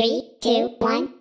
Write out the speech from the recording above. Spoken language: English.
Three, two, one.